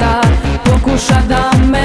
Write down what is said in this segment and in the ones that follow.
vrata Pokuša da me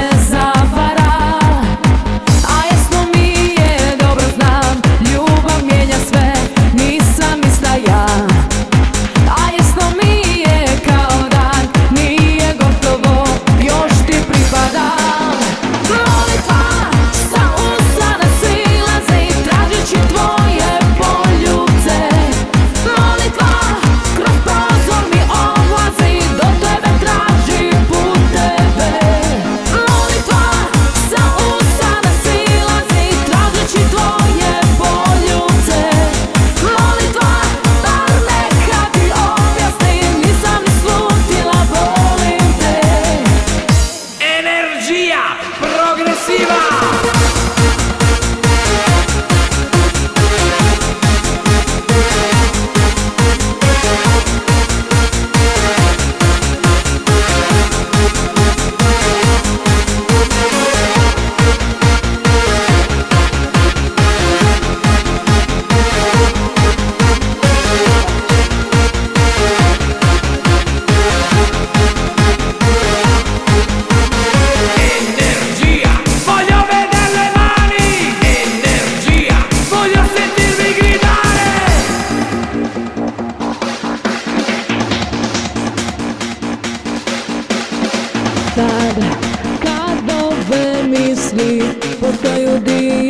The.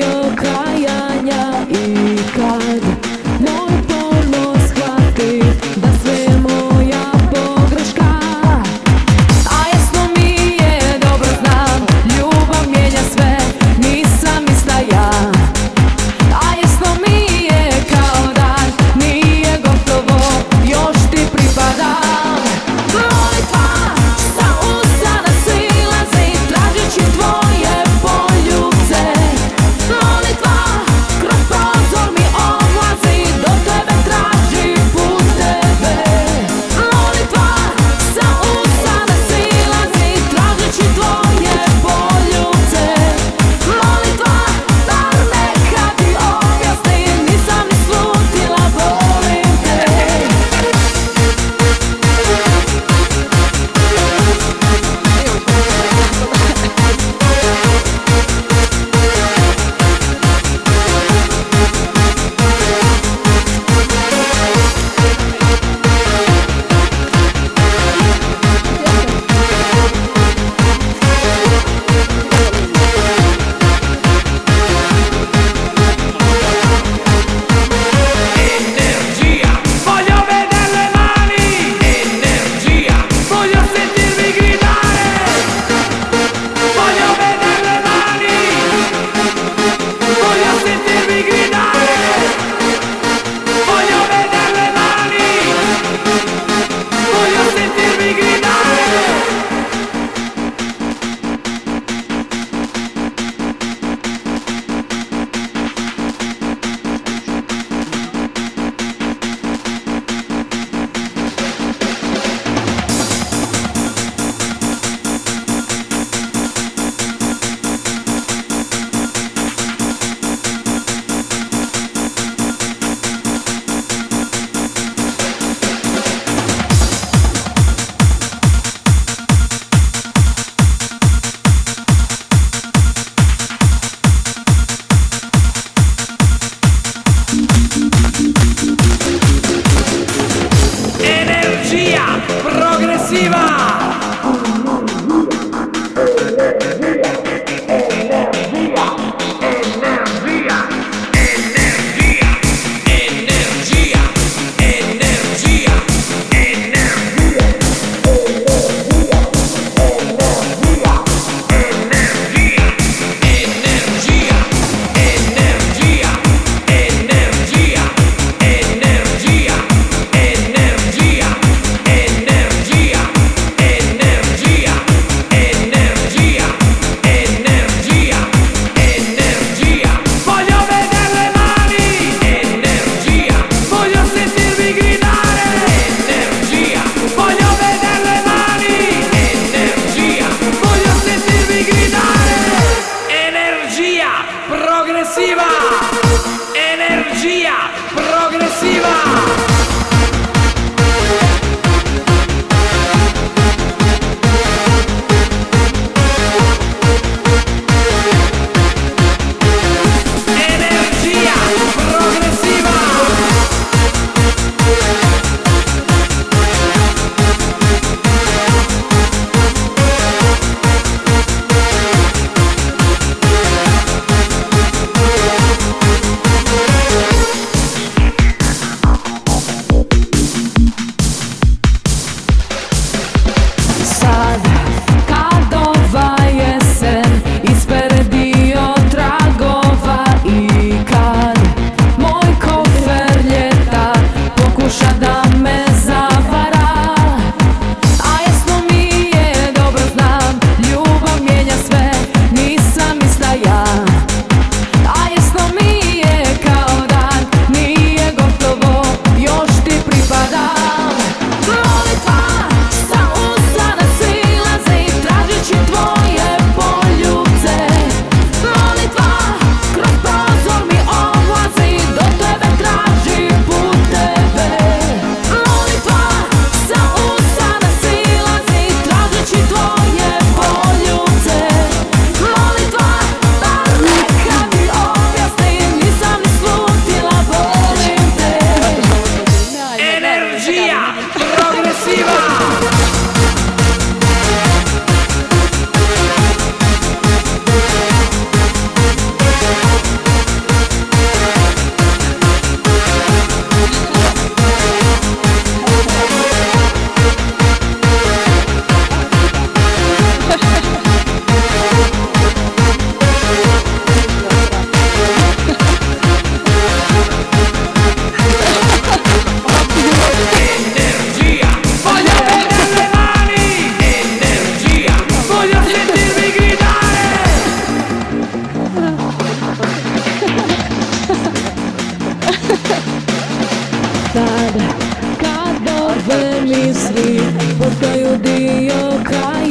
Ove misli postaju dio kajanja